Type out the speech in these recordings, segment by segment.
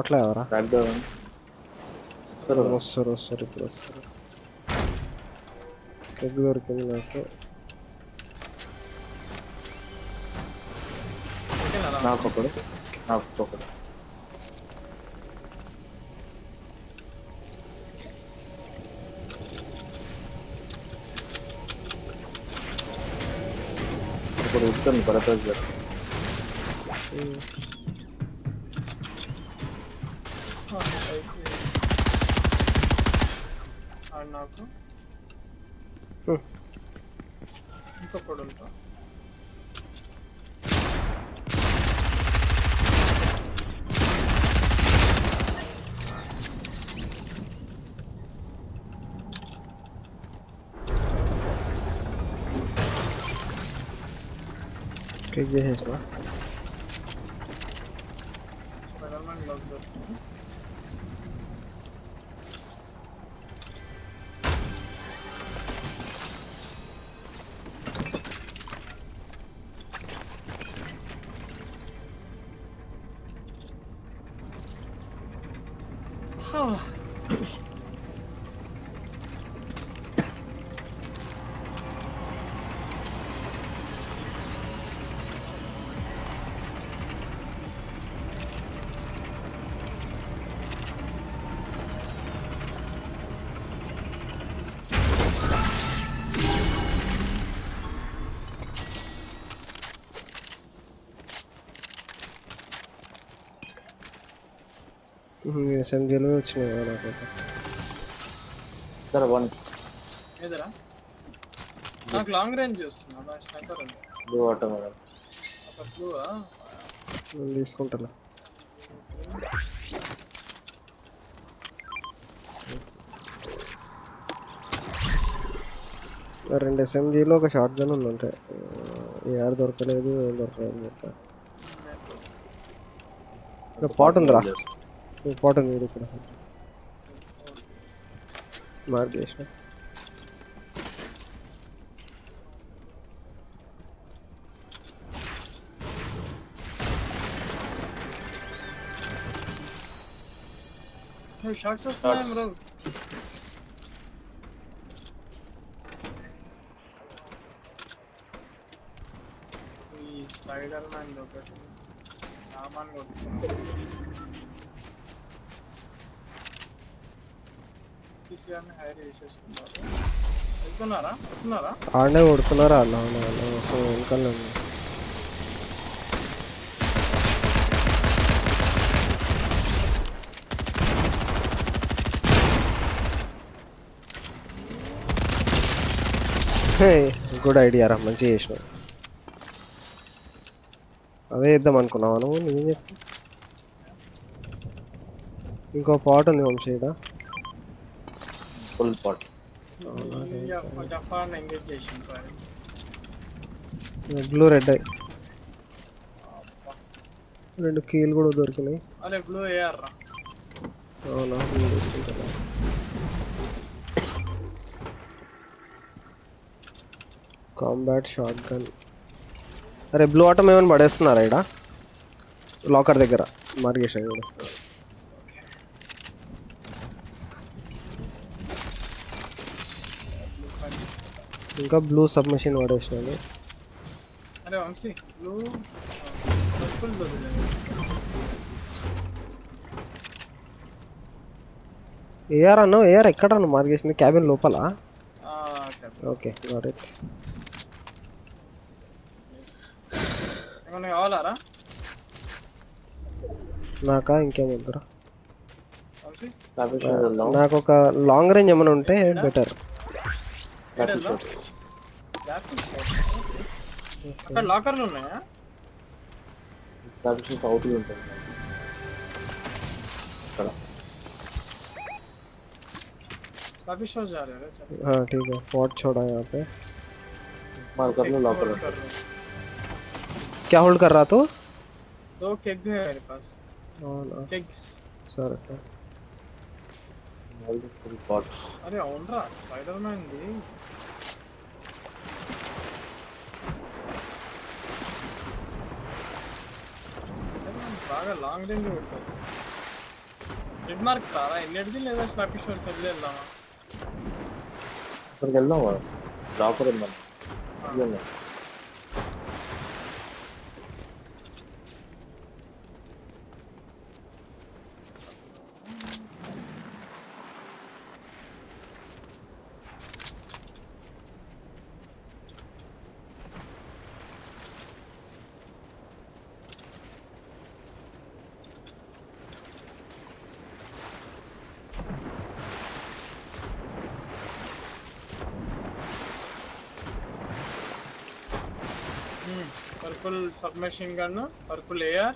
Potlah orang. Ada. Seru, seru, seru, seru, seru. seru. Kegelar, kegelar. Nak apa tu? Nak apa tu? Kau berhutang berapa juta? ఇంకొకడు ఉంటా click చేసేసిన Spiderman ఎస్ఎంజీలో వచ్చినాయి నాకైతే. సరే one ఏదరా? నాకు లాంగ్ రేంజ్ వస్తున్నా స్నైపర్ ఉంది. బ్లూ వాటర్ మేడం ఒక బ్లూ నేను తీసుకుంటాను. రెండు ఎస్ఎంజీలో ఒక షార్ట్ గన్ ఉంది అంతే. ఏడు దొరకలేదు ఏం దొరకలేదు పాట్ ఉందిరా? పాట్ ఉంది ఇది ఇక్కడ మార్క్ చేసిన షార్ట్స్ వస్తున్నాయి బ్రో ఈ స్పైడర్ మ్యాన్ ఒకటి సామాన్ తీసిగానే హైర్ చేసేసుకున్నారు. వెళ్తున్నారా? వస్తున్నారా? ఆడనే కొడుతున్నారా? అన్న సో వెనకాల గుడ్ ఐడియా రా మంచిగా చేసిన అదే ఇద్దాం అనుకున్నావా నువ్వు? నేను చెప్పి ఇంకో పాట ఉంది వంశీడా ఫుల్ పాట్ జఫాన్ ఎంగేజ్ చేసింది బ్లూ రెడ్ ఐ రెండు కీలు కూడా దొరికినాయి అరే బ్లూ ఏఆర్ రా అవునా నేను తీసుకుంటాను కాంబాట్ షార్ట్ గన్ అరే బ్లూ ఆటం ఏమైనా పడేస్తున్నారా ఇక్కడ లాకర్ దగ్గర మార్గేషన్ కూడా ఇంకా బ్లూ సబ్మిషన్ పడేసినాను అరే వంశీ బ్లూ ఏఆర్ అన్నావు ఏఆర్ ఎక్కడ అన్న మార్గేసింది? క్యాబిన్ లోపల. ఓకే గాట్ ఇట్ కావాలారా? నాకా? వెళ్దాం నాకు ఒక లాంగ్ రేంజ్ ఏమైనా ఉంటే బెటర్ అక్కడ లాకర్లు ఉన్నాయా కాఫీ షాప్ అవుట్ ఉంటుంది ఇక్కడ काफी शो जा रहे हैं चलो हाँ ठीक है पॉट छोड़ा यहाँ पे మార్కర్ లో లోపల कर रहे हैं। क्या होल्ड कर रहा तू दो केक है मेरे पास केक्स సరే సరే ఫుల్ పాట్స్ अरे అవునరా స్పైడర్ మ్యాన్ ది బాగా లాంగ్ రేంజ్ కొడతారు రెడ్ మార్క్ రారా ఎన్నెడిది లేదా స్లాపీ షోర్స్ వదిలి వెళ్దామా అక్కడికి వెళ్దాం డ్రాపర్ ఉందాం purple submachine gun purple AR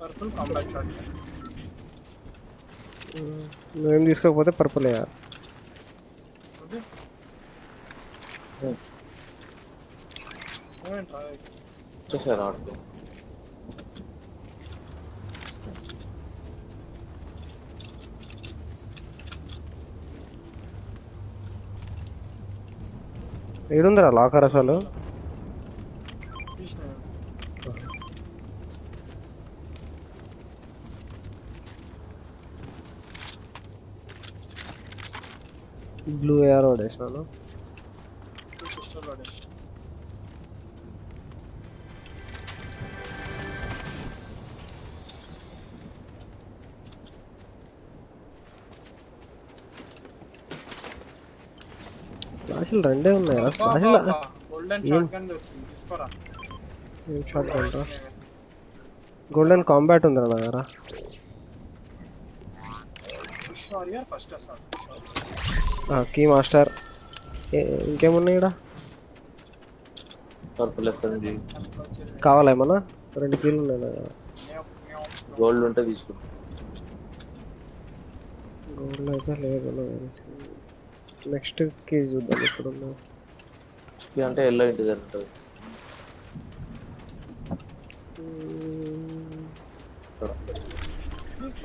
purple combat shot నువ్వేం తీసుకోకపోతే పర్పుల్. ఏంట్రా వచ్చేసారు ఆడుకో ఏడుందిరా లాకర్ అసలు? బ్లూ ఏఆర్ వాడేసినాను. పడేసి స్లాషులు రెండే ఉన్నాయా? గోల్డెన్ షాట్ గన్ కాంబాట్ ఉందిరా నా దగ్గర. First assault key master. ఇంకేమున్నాయి ఇక్కడ పర్పుల్ ఎస్ఎంజి కావాలా ఏమన్నా? రెండు కీలు ఉన్నాయి గోల్డ్ ఉంటే తీసుకుంటాం గోల్డ్ అయితే లేదు నెక్స్ట్ కీ చూద్దాం ఇప్పుడు అంటే ఎల్లో ఇంటి ఇక్కడ.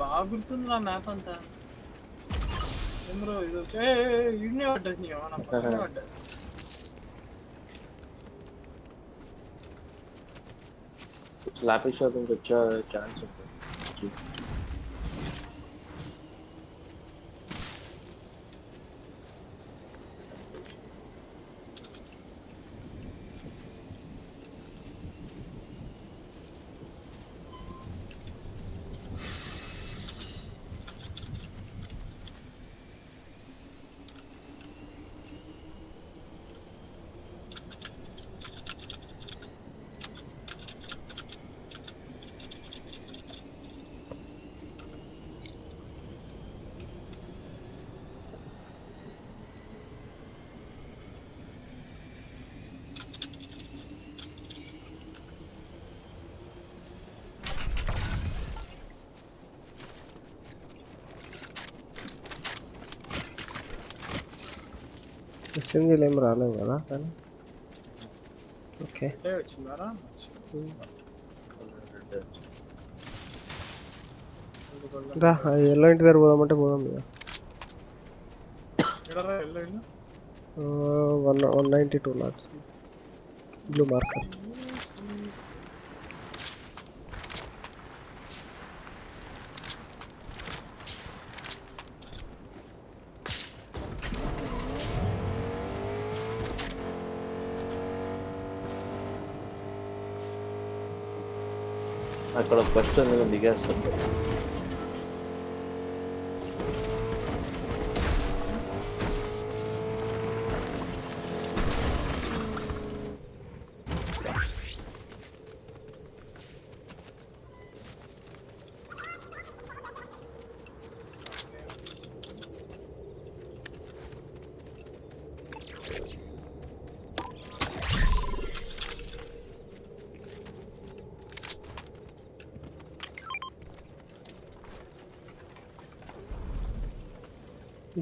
బాగా గుర్తుంది నా మ్యాప్ అంతా. ఏమ్రో ఇది వచ్చి ఇన్నే పడ్డది నీ నా పక్కనే పడ్డది స్లాపీ షాప్ నుంచి వచ్చే ఛాన్స్ ఉంటుంది ఎస్ఎంజీలు ఏం రాలేవు కదా కానీ. ఓకే. వచ్చిందారా? రా ఎల్లో ఇంటి దగ్గర పోదామంటే పోదాం ఇక. One one ninety two locks. Blue marker sort of question in the biggest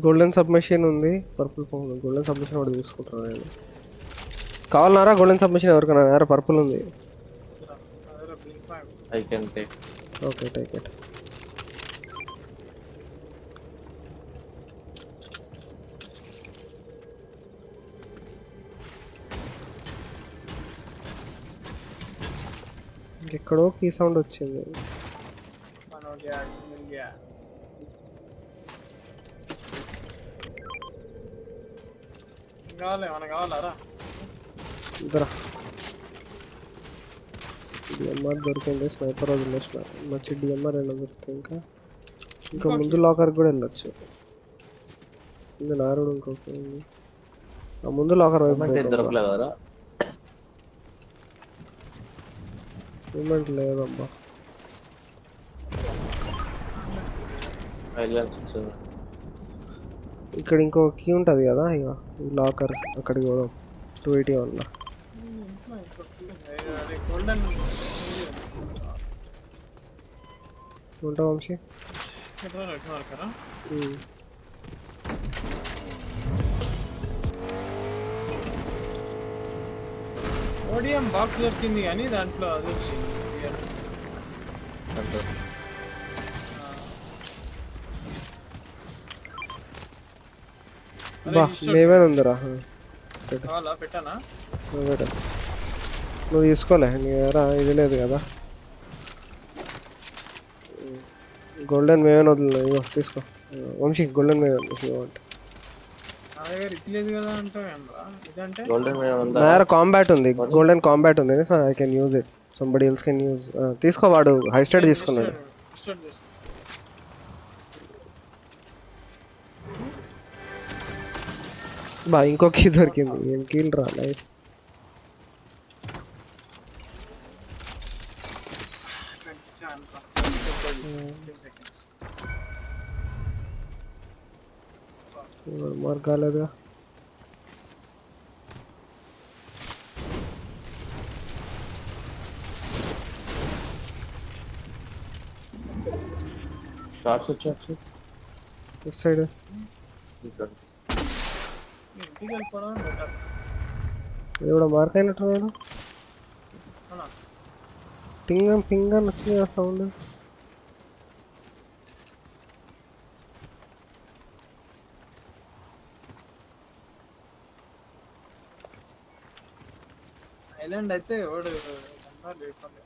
golden submachine ఉంది. పర్పుల్ గోల్డెన్ సబ్మిషన్ ఒకటి తీసుకుంటాను నేను. కావాలన్నారా గోల్డెన్ సబ్మిషన్ ఎవరికైనా? వేరే పర్పుల్ ఉంది? I can take. Okay take it. ఎక్కడో కీ సౌండ్ వచ్చింది. కావాలి కావాలరా? డిఎంఆర్ దొరికింది స్నైపర్ వదిలేసిన మంచి డిఎంఆర్ ఎలా దొరుకుతుంది ఇంకా. ఇంకా ముందు లాకర్ కూడా వెళ్ళొచ్చు. ముందు నారుడు ఇంకొక. ఆ ముందు లాకర్ వైపు మూమెంట్ లేదమ్మా ఇక్కడ ఇంకో కీ ఉంటుంది కదా ఇక ఈ లాకర్ అక్కడికి పోదాం టూ ఎయిటీ వన్ ఇంట్లో ఇంకో key ఉంది. అది గోల్డెన్ ఉంటా వంశీ ఎట్లా ఎట్లా వరకరా ఉమ్. ఓడిఎం బాక్స్ దొరికింది కానీ దాంట్లో అది వచ్చింది అంటే బా మేమే ఉందిరా ఆ, పెట్టు కావాలా పెట్టానా నువ్వు పెట్టు. నువ్వు తీసుకోలే నీ దగ్గర ఇది లేదు కదా గోల్డెన్ మేవన్ వదిలే ఇగో తీసుకో వంశీ గోల్డెన్ మేవన్ అంటే నా దగ్గర ఇది లేదు కదా అంటే ఇదంటే గోల్డెన్ మీద నా ఉందా దగ్గర కాంబాట్ ఉంది గోల్డెన్ కాంబాట్ ఉంది so I can use it somebody else can use తీసుకో వాడు హై స్టార్ట్ తీసుకున్నాడు भाई इनको किधर के एम किल रहा नाइस मर का लगा चार सौ चार सौ। एक साइड है। ఇంటికి వెళ్ళిపోవడం బెటర్ ఇది కూడా మార్క్ అయినట్టున్నాడు అవునా టింగ్ పింగ్ అని వచ్చింది ఆ సౌండ్ సైలెంట్ అయితే ఎవడు లేకుండా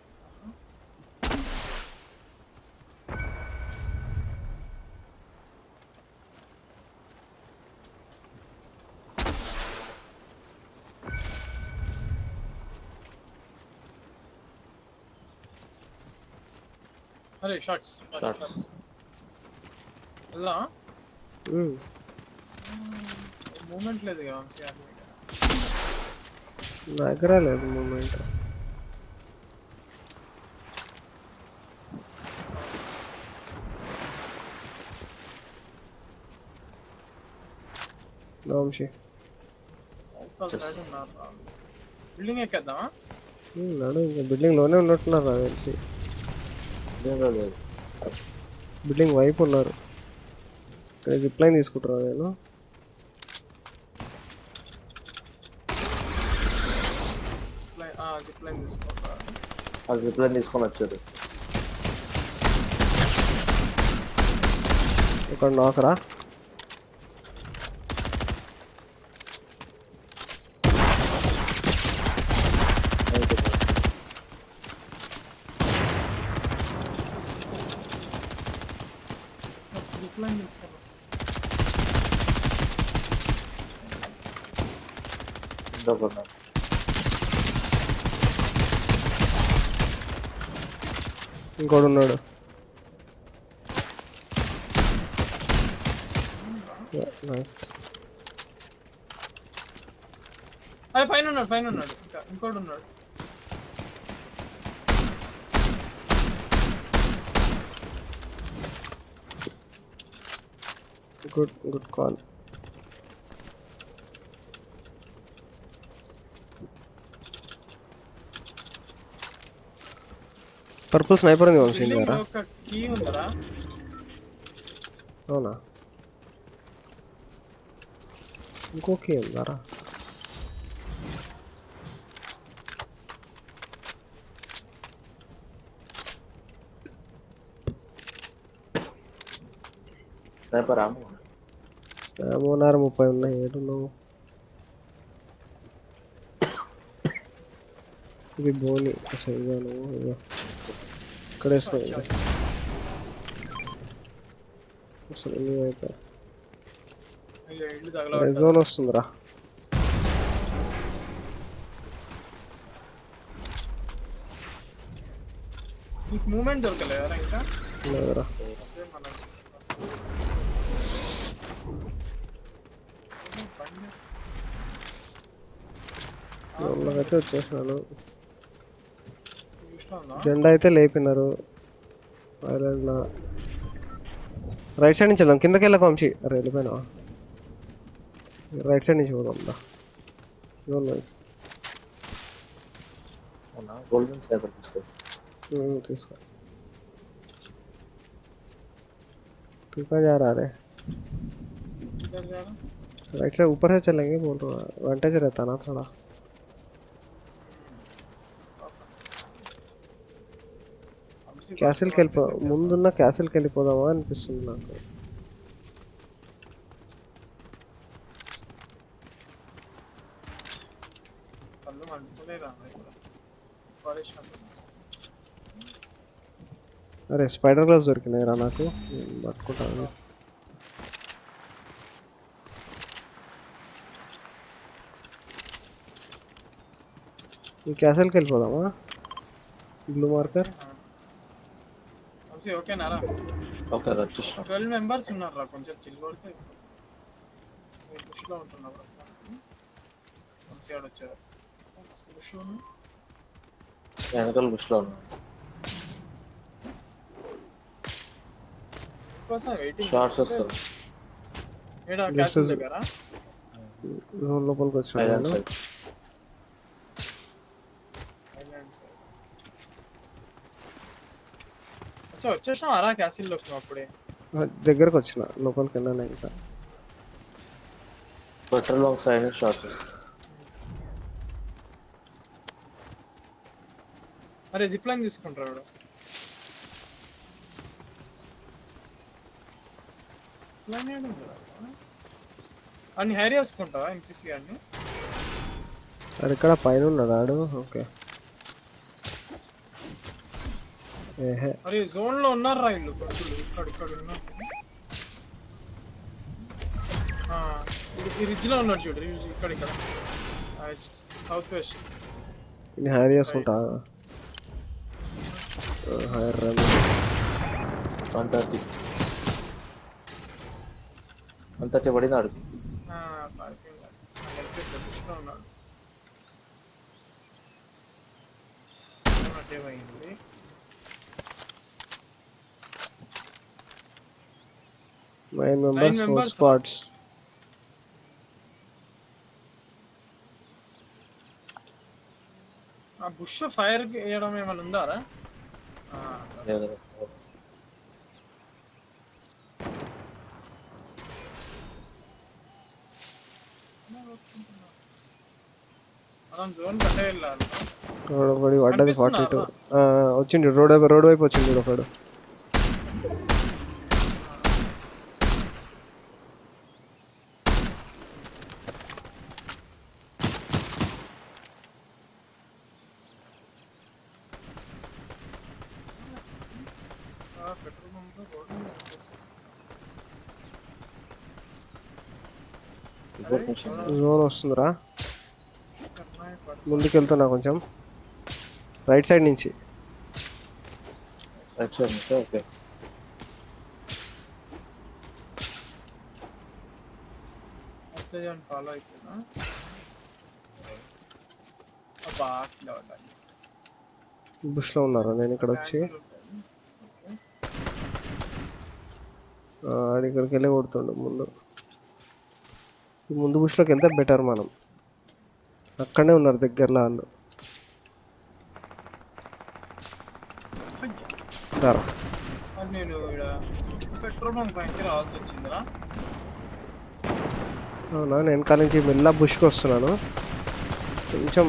లేకుండా అరే షార్ట్స్ Shots. వెళ్ళా ఉమ్. మూమెంట్ లేదు కదా వంశీ అది. నా దగ్గర లేదు మూమెంట్ వంశీ అవతల సైడ్ ఉన్నారు బిల్డింగ్ ఎక్కేద్దామా ఉమ్, నడు ఇంకా బిల్డింగ్ లోనే ఉన్నట్టున్నారు నాకు తెలిసి దీంట్లో లేదు బిల్డింగ్ వైపు ఉన్నారు. ఇక్కడ జిప్ లైన్ తీసుకుంటారా నేను ఆ జిప్ లైన్ తీసుకొని వచ్చారు. ఇక్కడ నాకరా జిప్ లైన్ తీసుకొని వస్తా. ఇంకొకరు ఇంకోడు ఉన్నాడు నైస్ అదే పైన ఉన్నాడు పైన ఉన్నాడు ఇంకా ఇంకోటి ఉన్నాడు good good call purple sniper ఉంది వంశీ బిల్డింగ్ గారా ఒక కీ ఉందరా అవునా ఇంకోకే ఉందారా స్నైపర్ రాము మూడున్నర ముప్పై ఉన్నాయి. ఏడు ఇది బోని. ఇక్కడ జోన్ వస్తుందిరా. మూమెంట్ దొరకలేదా ఇంకా? లేదురా. లోపలికైతే వచ్చేసినాను చూసినావా? జెండా అయితే లేపినారు ఐలాండ్లో రైట్ సైడ్ నుంచి వెళ్దాం కిందకి వెళ్ళక వంశీ అరే వెళ్ళిపోయినా రైట్ సైడ్ నుంచి పోదాం దా ఇదిగో అవునా గోల్డెన్ సైబర్ తీసుకో हम्म, తీసుకో तू कहाँ जा रहा है ఇద్దరు చేయాలా? राइट से ऊपर से चलेंगे बोल रहा अडवांटेज रहता ना थोड़ा క్యాసిల్కి వెళ్ళిపో ముందున్న క్యాసిల్కి వెళ్ళిపోదామా అనిపిస్తుంది నాకు కళ్ళు మంటుకోలేదా ఇక్కడ పడేసినట్టు అరే స్పైడర్ గ్లవ్స్ దొరికినాయిరా నాకు నేను పట్టుకుంటాను ఈ క్యాసిల్కి వెళ్ళిపోదామా బ్లూ మార్కర్ వంశీ ఓకేనారా ఓకే వచ్చేసిన ట్వెల్వ్ మెంబర్స్ ఉన్నారా కొంచెం చిల్ కొడితే బుష్లో ఉంటున్నా ప్రస్తుతానికి వంశీ ఆడ వచ్చారు బుష్లో ఉన్నా వెనకాల బుష్లో ఉన్నాను కోసం వెయిటింగ్ షార్ట్స్ వస్తారు ఏడ క్యాసిల్ దగ్గర జోన్ లోపలికి ఐలాండ్ వచ్చాను వచ్చా వచ్చేసినావు అరా క్యాసిల్లోకి నువ్వు అప్పుడే దగ్గరకు వచ్చిన లోపలికి వెళ్ళాను ఇంకా పెట్రోల్ బంక్ సైడ్ నుంచి షార్ట్స్ వస్తారు అరే జిప్ లైన్ తీసుకుంటారు వాడు Zipline ఏడు ఉందిరా? అన్ని హైర్ చేసుకుంటావా ఎన్పిసి అన్ని అది ఇక్కడ పైన ఉన్నాడు ఆడు ఓకే ఏహే మరి జోన్ లో ఉన్నారా ఇల్లు కొడుకులు ఇక్కడ ఇక్కడ ఉన్నారు ఆ, ఇది- ఈ రిడ్జ్ లో ఉన్నాడు చూడు రిడ్జ్ ఇక్కడ ఇక్కడ సౌత్ వెస్ట్ నేను హైర్ చేసుకుంటా hire run one thirty one thirty పడింది ఆడికి లో ఉన్నాడు ఏమైంది Nine members four members. Spots ఆ బుష్ ఫైర్ వేయడం ఏమైనా ఉందారా ఆ, లేదు మనం జోన్ కట్టే వెళ్ళాలి ఒకటి పడ్డది ఫార్టీ టూ కనిపిస్తున్నారా? వచ్చింది రోడ్ వైపు రోడ్ వైపు వచ్చింది ఒకడు వస్తుందిరా. ముందుకు వెళ్తున్నా కొంచెం. రైట్ సైడ్ నుంచి. రైట్ సైడ్ నుంచి ఓకే. ఫాలో. బుష్లో ఉన్నారా? నేను ఇక్కడ వచ్చి. ఇక్కడికి వెళ్ళి కొడుతుండు ముందు. ఈ ముందు బుష్లోకి వెళ్తే బెటర్ మనం? అక్కడనే ఉన్నారు దగ్గరలో వాళ్ళు. అవునా? నేను వెనకాల నుంచి మెల్ల బుష్కి వస్తున్నాను. కొంచెం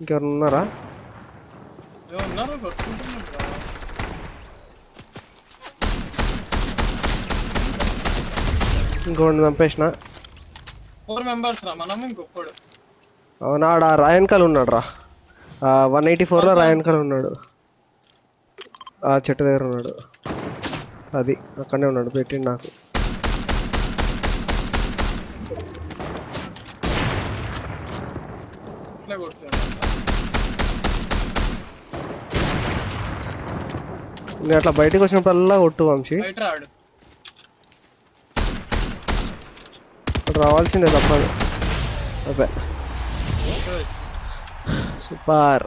ఇంకెవరు ఉన్నారు కొట్టుకుంటున్నాం కదా ఇంకోటి చంపేసిన. ఫోర్ మెంబర్స్ రా మనం ఇంకొకడు అవునా ఆడ రాయన్కాల్ ఉన్నాడు రా వన్ ఎయిటీ ఫోర్లో రాయన్కాల్ ఉన్నాడు. ఆ చెట్టు దగ్గర ఉన్నాడు. అది అక్కడనే ఉన్నాడు పెట్టిండు నాకు. నేను అట్లా బయటకు వచ్చినప్పుడల్లా కొట్టు వంశీ బయట రాడు అటు రావాల్సిందే తప్పదు. అదే సూపర్.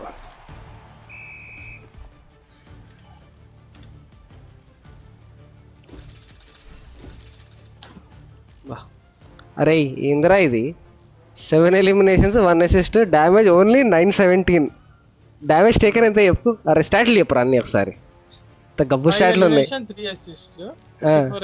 అరే ఏందిరా ఇది? Seven eliminations one assist damage only nine seventeen. Damage taken ఎంత చెప్పు? అరే స్టాట్లు చెప్పరు అన్నీ ఒకసారి. గబ్బు స్టాట్లు ఉన్నాయి.